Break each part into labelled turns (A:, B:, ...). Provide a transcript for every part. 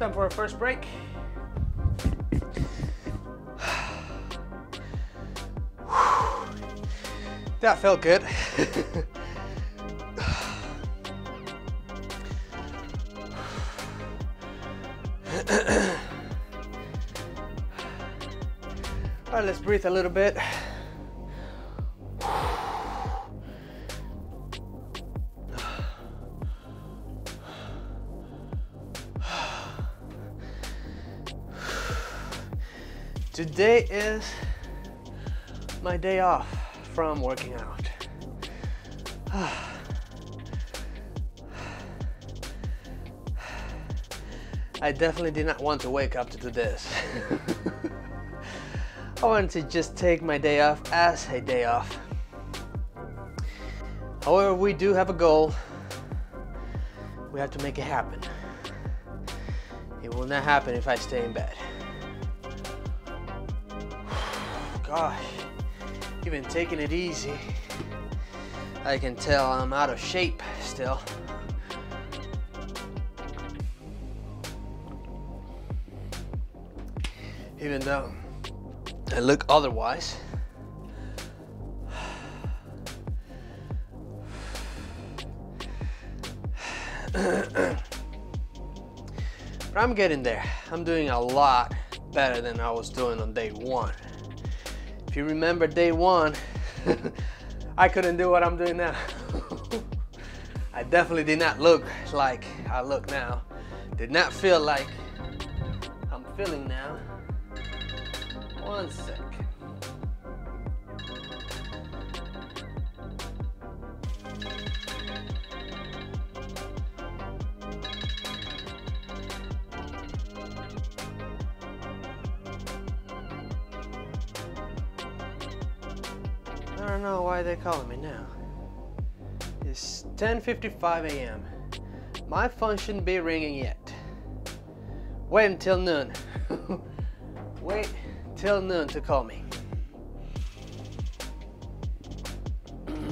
A: Time for our first break. That felt good. All right, let's breathe a little bit. Today is my day off from working out. I definitely did not want to wake up to do this. I wanted to just take my day off as a day off. However, we do have a goal. We have to make it happen. It will not happen if I stay in bed. Gosh, you've been taking it easy. I can tell I'm out of shape still. Even though I look otherwise. but I'm getting there. I'm doing a lot better than I was doing on day one. If you remember day one, I couldn't do what I'm doing now. I definitely did not look like I look now. Did not feel like I'm feeling now. One sec. Calling me now. It's 10.55 a.m. My phone shouldn't be ringing yet. Wait until noon. Wait till noon to call me.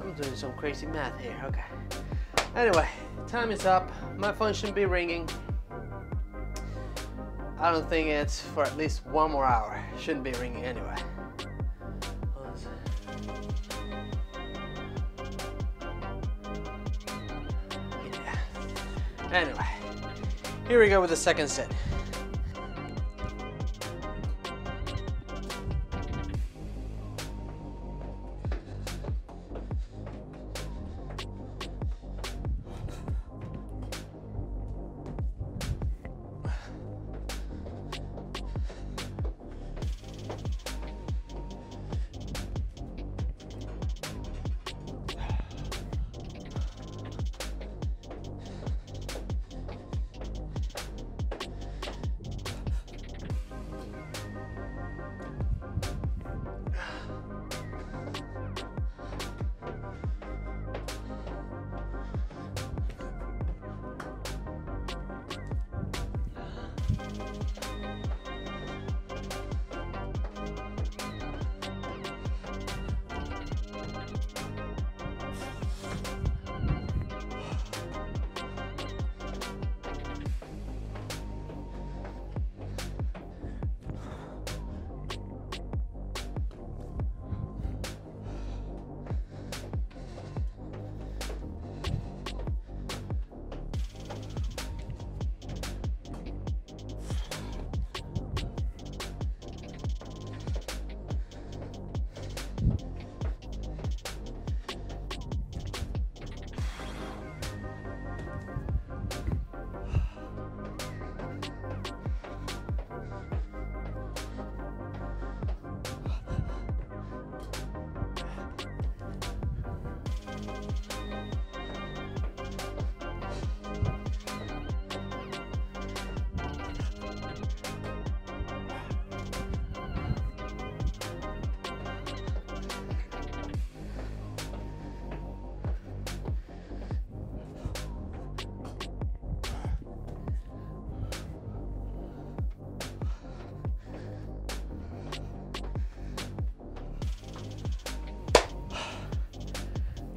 A: I'm doing some crazy math here, okay. Anyway, time is up. My phone shouldn't be ringing. I don't think it's for at least one more hour. Shouldn't be ringing anyway. Anyway, here we go with the second set.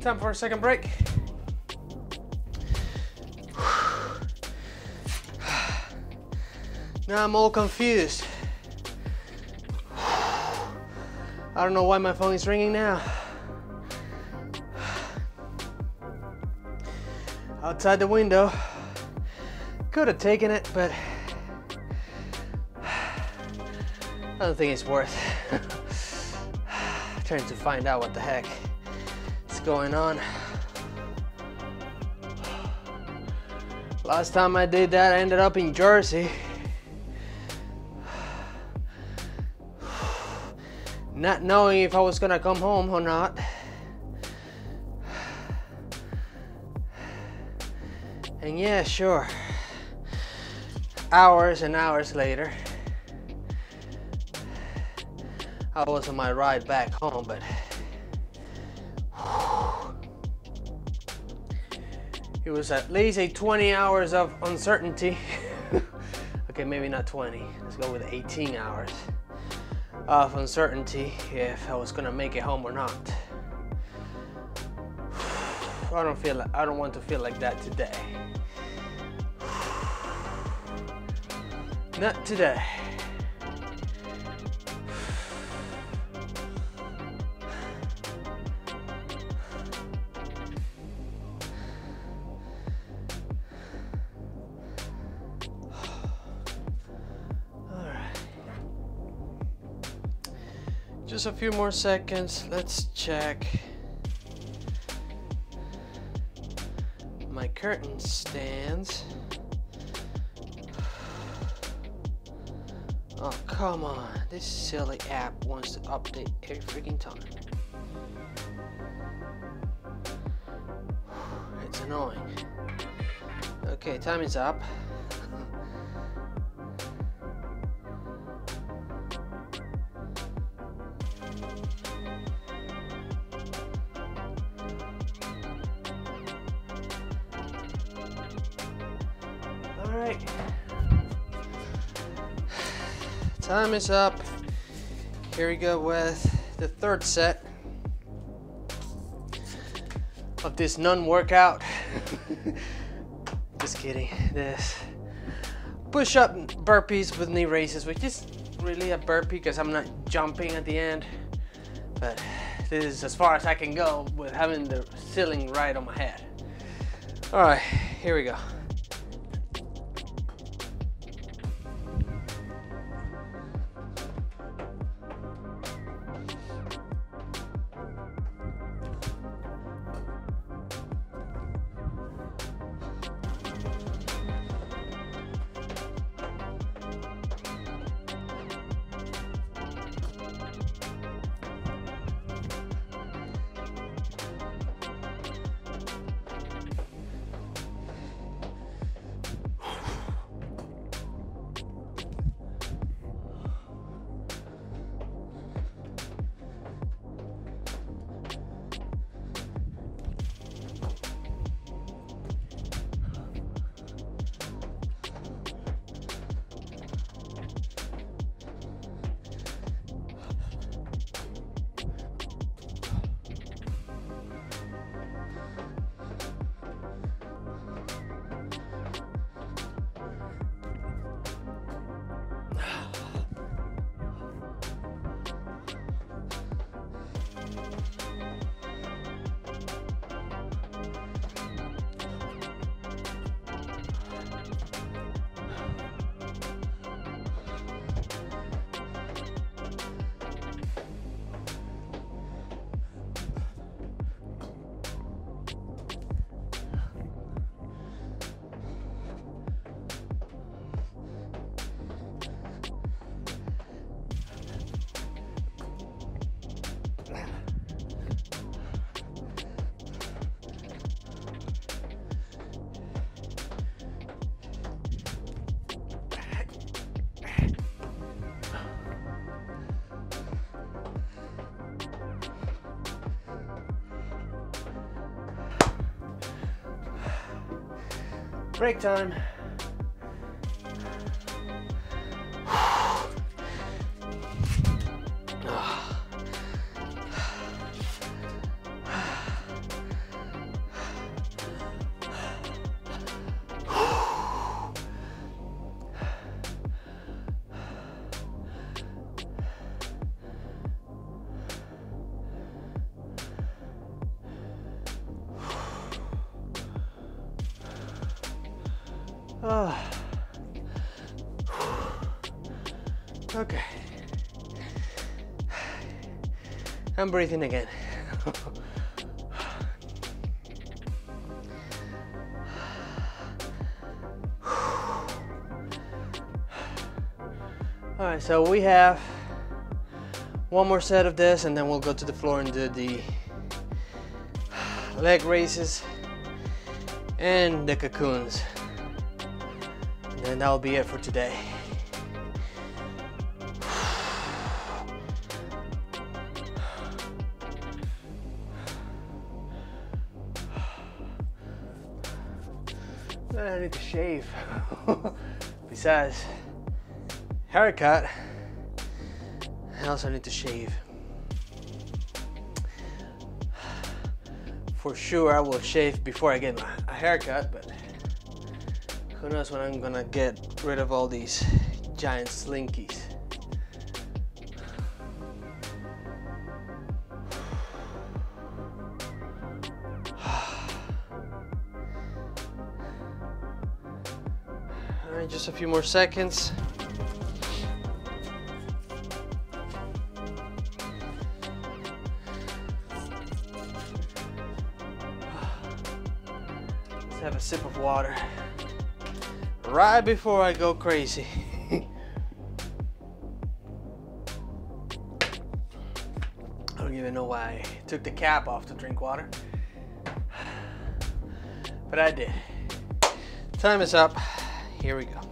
A: Time for a second break. Now I'm all confused. I don't know why my phone is ringing now. Outside the window. Could have taken it, but I don't think it's worth trying to find out what the heck going on. Last time I did that, I ended up in Jersey. Not knowing if I was gonna come home or not. And yeah, sure. Hours and hours later, I was on my ride back home, but it was at least a 20 hours of uncertainty. okay, maybe not 20. Let's go with 18 hours of uncertainty if I was gonna make it home or not. I don't feel like, I don't want to feel like that today. Not today. Just a few more seconds. Let's check my curtain stands. Oh, come on. This silly app wants to update every freaking time. It's annoying. Okay, time is up. Time is up. Here we go with the third set of this nun workout. Just kidding. This push up burpees with knee raises, which is really a burpee because I'm not jumping at the end. But this is as far as I can go with having the ceiling right on my head. All right, here we go. Break time. Oh. Okay. I'm breathing again. All right, so we have one more set of this and then we'll go to the floor and do the leg raises and the cocoons. And that'll be it for today. I need to shave. Besides, haircut, I also need to shave. For sure, I will shave before I get a haircut, but who knows when I'm gonna get rid of all these giant slinkies. All right, just a few more seconds. Right before I go crazy. I don't even know why I took the cap off to drink water. But I did. Time is up. Here we go.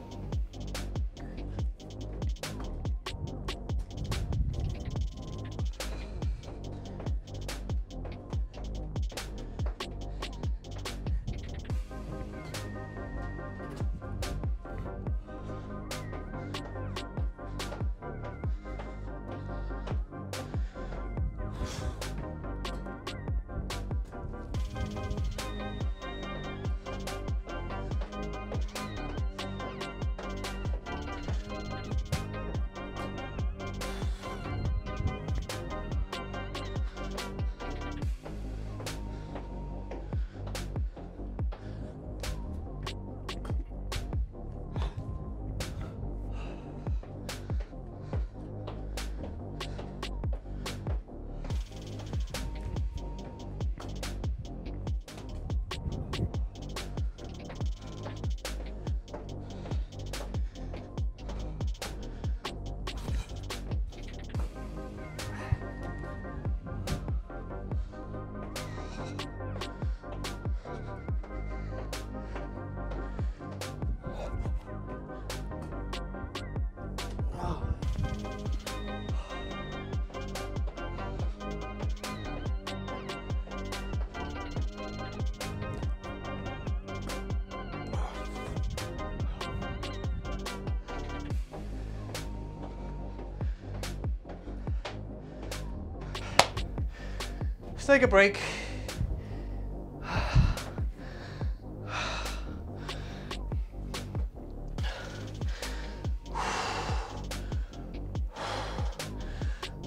A: Take a break.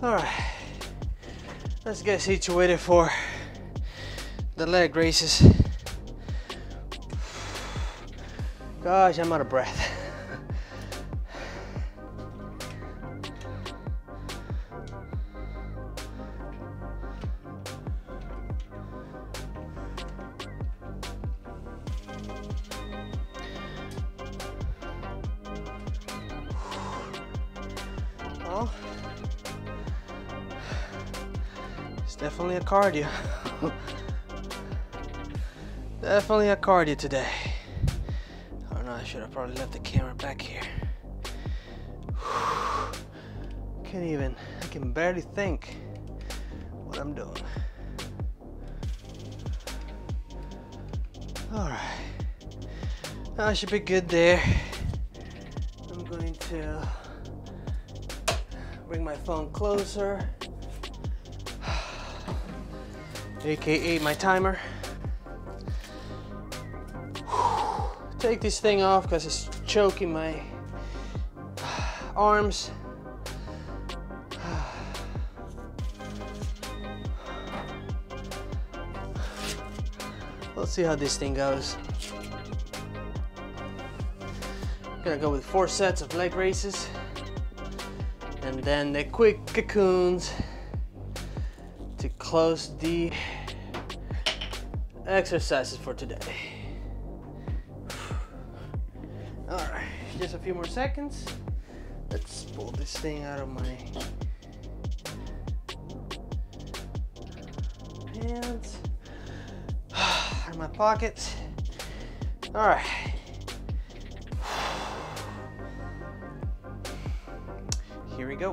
A: All right, let's get situated for the leg raises. Gosh, I'm out of breath. Cardio. definitely a cardio today. Oh no, I should have probably left the camera back here. Can't even, I can barely think what I'm doing. Alright. I should be good there. I'm going to bring my phone closer. AKA my timer. Take this thing off because it's choking my arms. Let's see how this thing goes. Gonna go with four sets of leg raises and then the quick cocoons to close the exercises for today. All right, just a few more seconds. Let's pull this thing out of my pants, out of my pockets. All right. Here we go.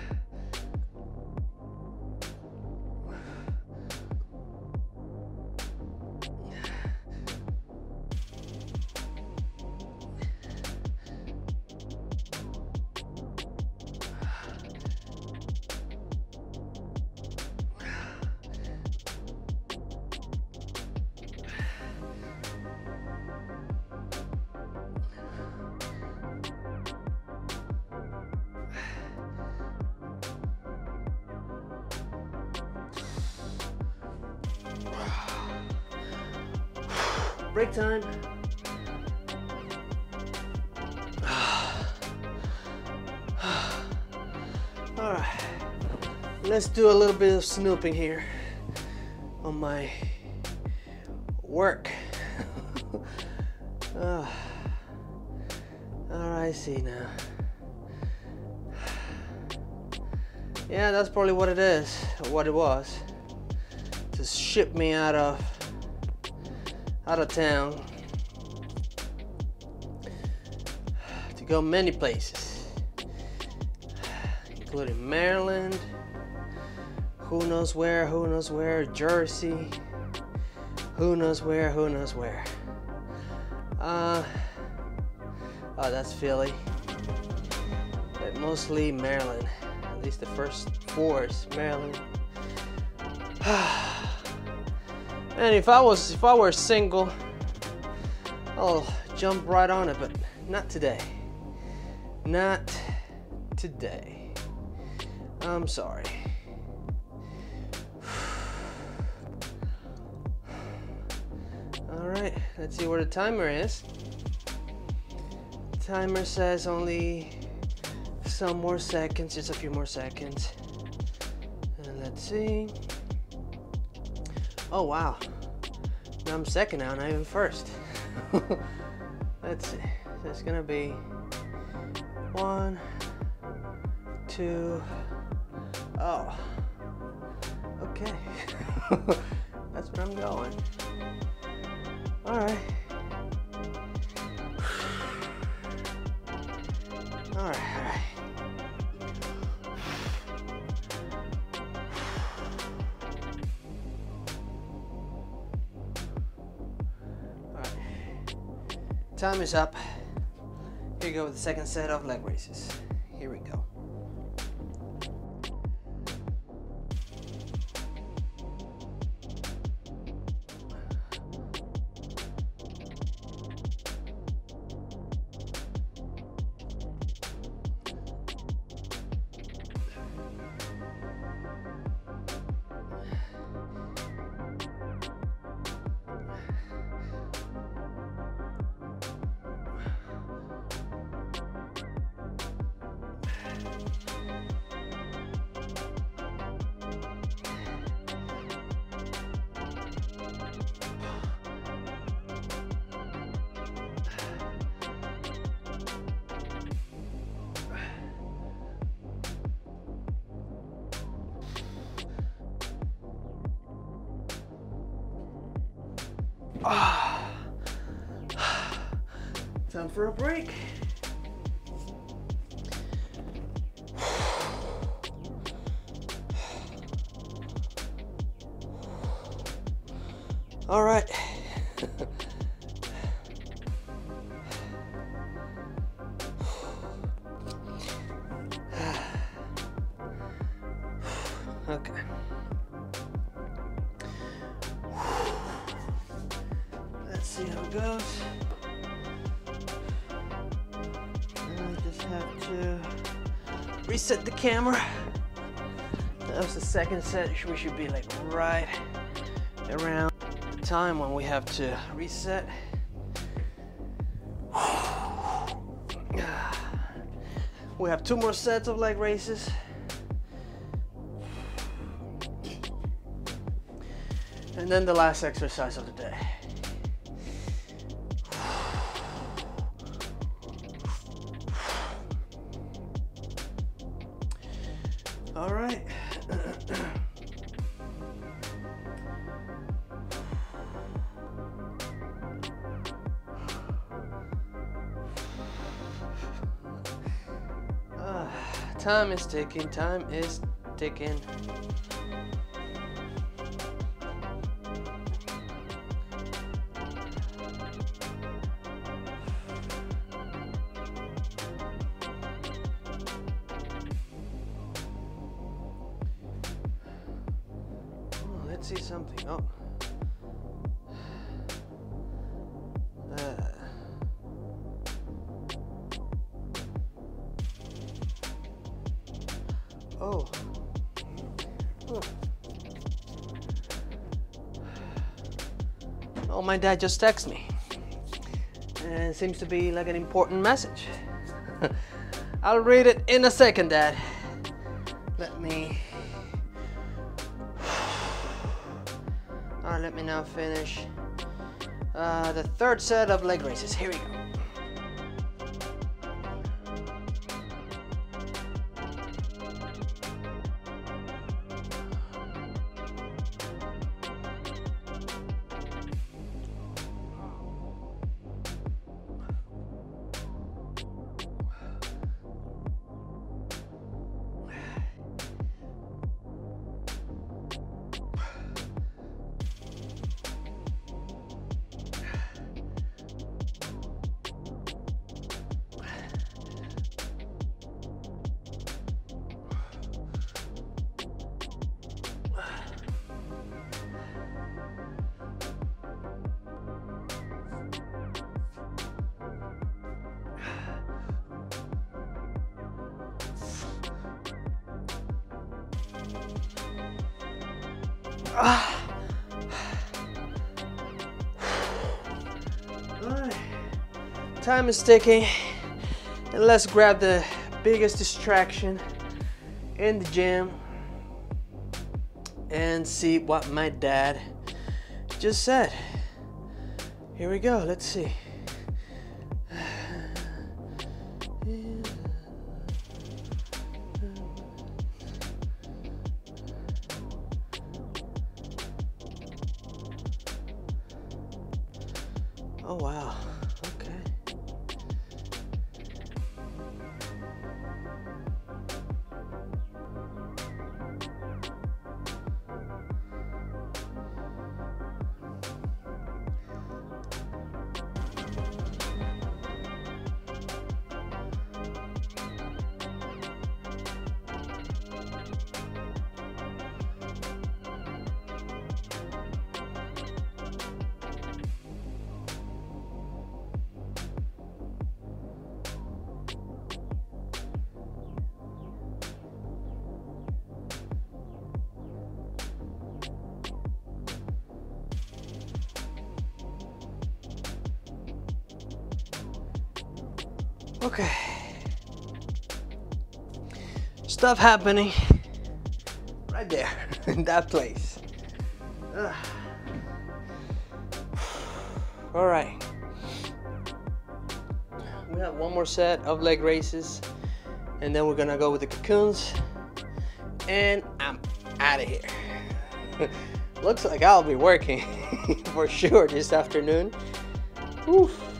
A: Break time. All right, let's do a little bit of snooping here on my work. Ah. all right, I see now. Yeah, that's probably what it is, what it was. To ship me out of out of town to go many places, including Maryland, who knows where, who knows where, Jersey, who knows where, who knows where. Uh, oh, that's Philly, but mostly Maryland. At least the first four is Maryland. And if I was if I were single, I'll jump right on it, but not today. Not today. I'm sorry. All right, let's see where the timer is. Timer says only some more seconds, just a few more seconds. And let's see. Oh wow. Now I'm second now, not even first. Let's see. There's gonna be one, two, oh. Okay. That's where I'm going. All right. Time is up. Here we go with the second set of leg raises. For a break. All right. Camera. That was the second set. We should be like right around the time when we have to reset. We have two more sets of leg raises. And then the last exercise of the day. All right. Ah, time is ticking, time is ticking. Dad just texted me. And it seems to be like an important message. I'll read it in a second, Dad. Let me. All right, let me now finish uh, the third set of leg raises. Here we go. Time is ticking. And let's grab the biggest distraction in the gym and see what my dad just said. Here we go. Let's see. Oh wow. Okay. Stuff happening right there in that place. Ugh. All right. We have one more set of leg raises and then we're gonna go with the cocoons and I'm out of here. Looks like I'll be working for sure this afternoon. Oof.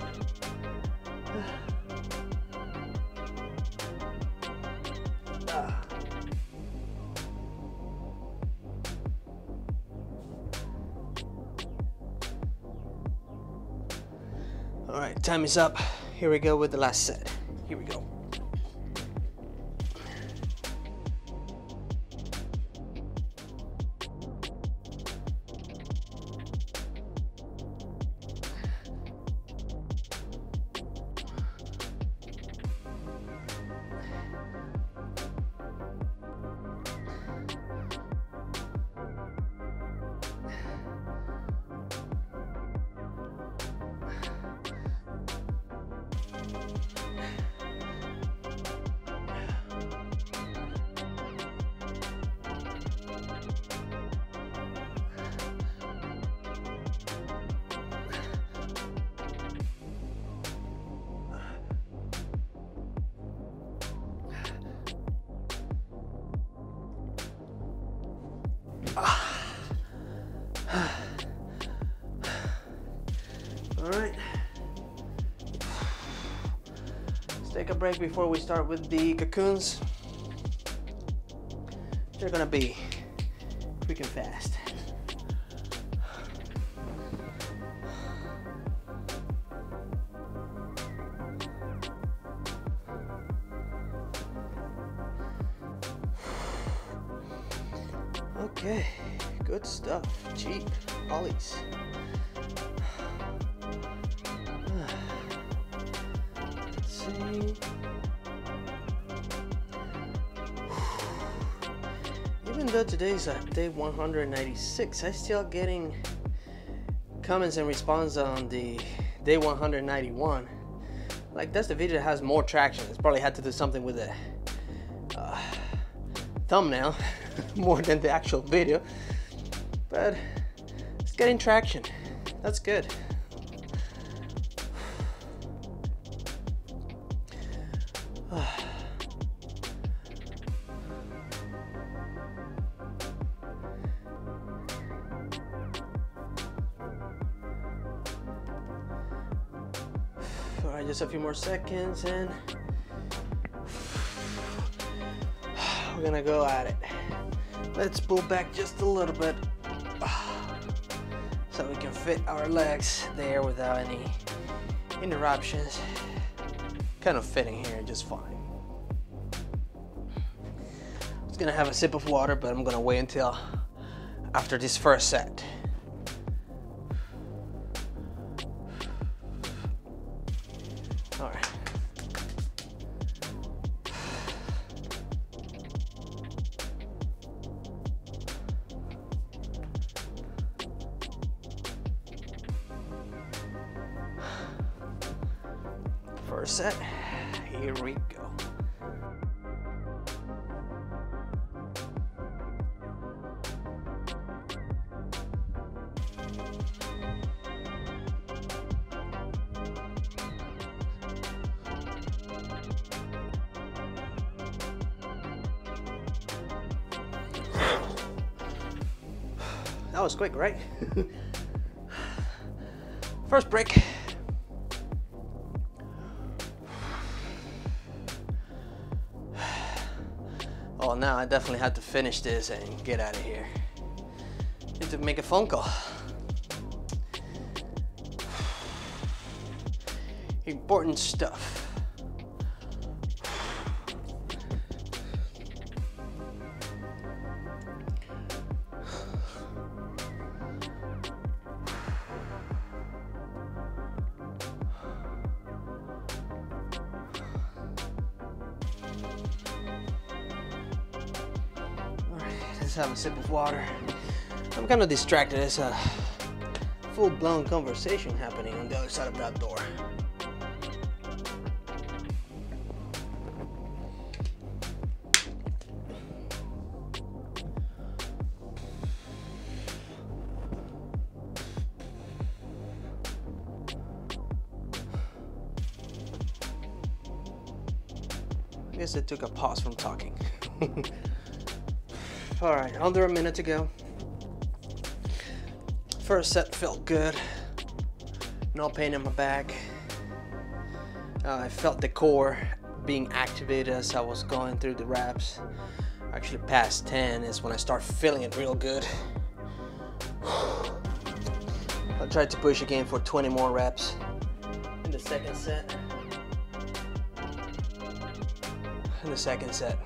A: Time is up. Here we go with the last set. Here we go. A break before we start with the cocoons. They're gonna be freaking fast. Day 196, I still getting comments and response on the day 191. Like that's the video that has more traction. It's probably had to do something with the uh, thumbnail more than the actual video, but it's getting traction. That's good. right, just a few more seconds and we're gonna go at it. Let's pull back just a little bit so we can fit our legs there without any interruptions. Kind of fitting here just fine. Just gonna have a sip of water, but I'm gonna wait until after this first set. That was quick, right? First break. Oh, now I definitely have to finish this and get out of here. Need to make a phone call. Important stuff. Kind of distracted. There's a full-blown conversation happening on the other side of that door. I guess it took a pause from talking. All right, under a minute to go. First set felt good. No pain in my back. Uh, I felt the core being activated as I was going through the reps. Actually, past 10 is when I start feeling it real good. I tried to push again for 20 more reps in the second set. In the second set.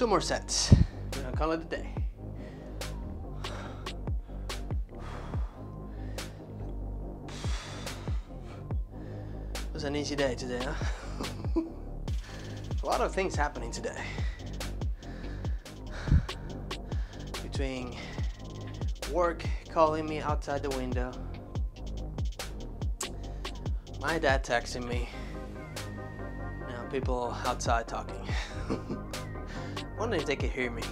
A: Two more sets. I'll call it a day. It was an easy day today, huh? a lot of things happening today. Between work calling me outside the window, my dad texting me, now people outside talking. Wonder if they could hear me.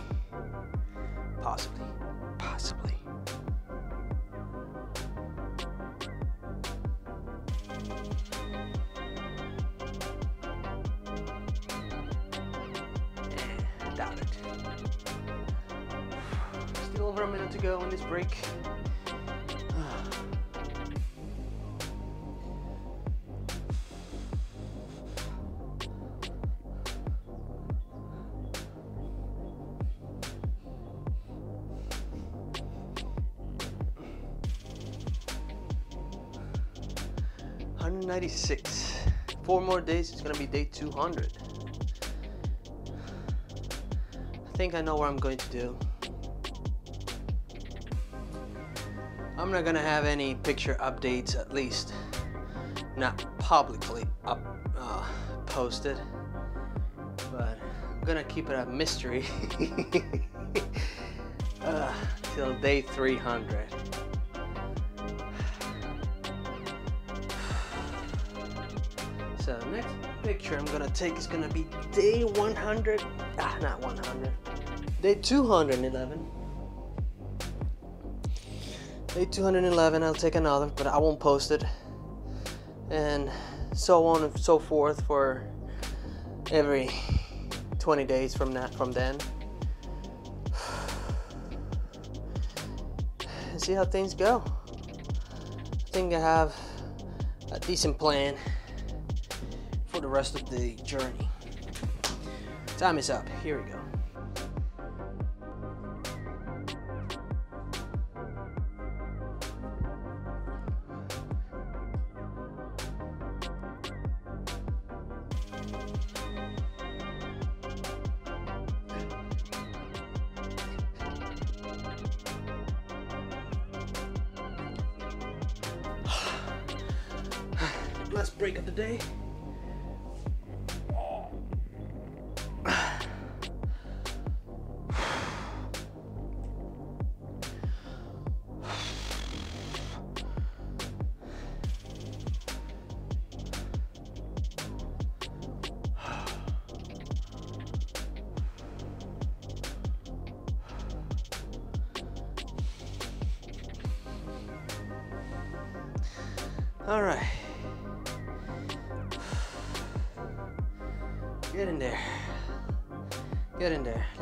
A: 196. Four more days, it's gonna be day 200. I think I know what I'm going to do. I'm not gonna have any picture updates, at least not publicly up, uh, posted, but I'm gonna keep it a mystery uh, till day 300. Take is gonna be day 100. Ah, not 100. Day 211. Day 211, I'll take another, but I won't post it. And so on and so forth for every 20 days from that from then. See how things go. I think I have a decent plan for the rest of the journey. Time is up. Here we go.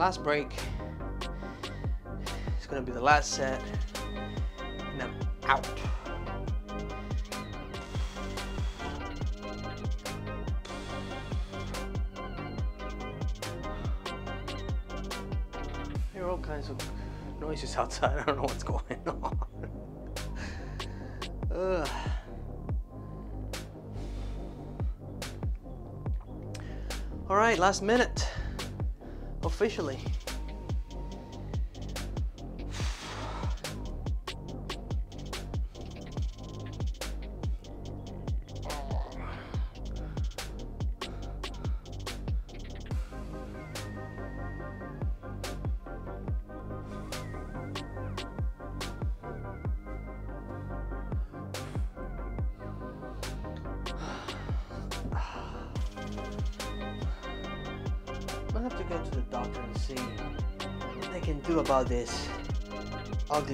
A: Last break. It's gonna be the last set. And I'm out. There are all kinds of noises outside. I don't know what's going on. Ugh. All right, last minute. Officially.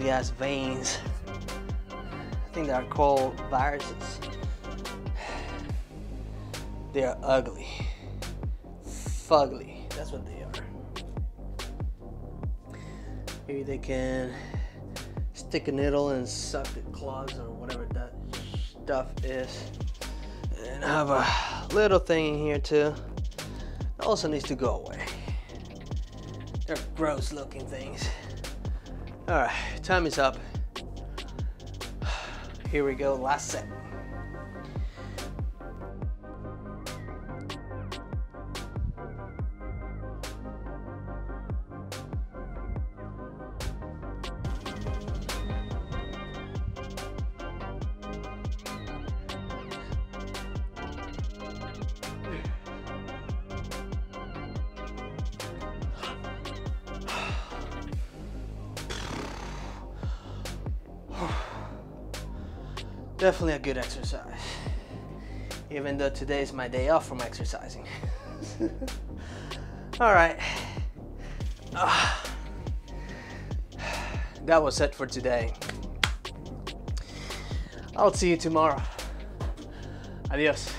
A: Ugly ass veins. I think they are called varicose. They are ugly. Fugly. That's what they are. Maybe they can stick a needle and suck the claws or whatever that stuff is. And I have a little thing in here too also needs to go away. They're gross looking things. All right, time is up. Here we go, last set. Today is my day off from exercising. All right. That was it for today. I'll see you tomorrow. Adios.